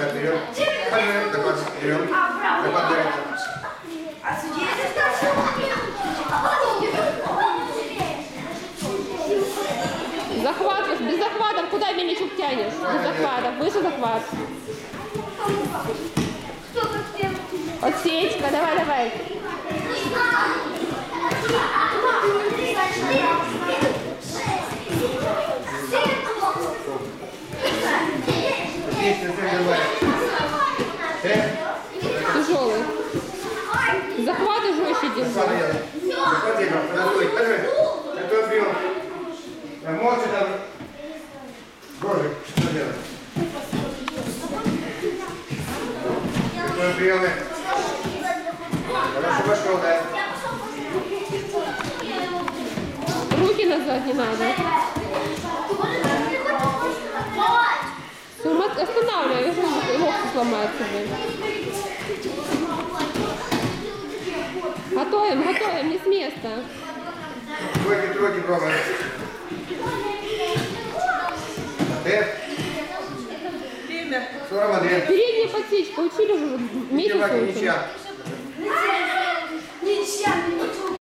Спускай вперед. Поднимай, захват вперед. Захват вперед. А судья это Захват, без захватов, куда Мельничук тянешь? Без захватов, выше захват. Отсечка, давай, давай. Давай. Э, Тяжелый. Захваты жестче держи. захват делай. Подожди, подожди. Такой прием. Молча там. Боже, что делать? Такой прием. Хорошо пошел, да. Руки назад не надо. Останавливай, я же локти сломаются, блин. Готовим, готовим, не с места. Тройки, тройки, пробуй. Э, время. 41. Передняя подсечка, учили же уже месяц. Ничья.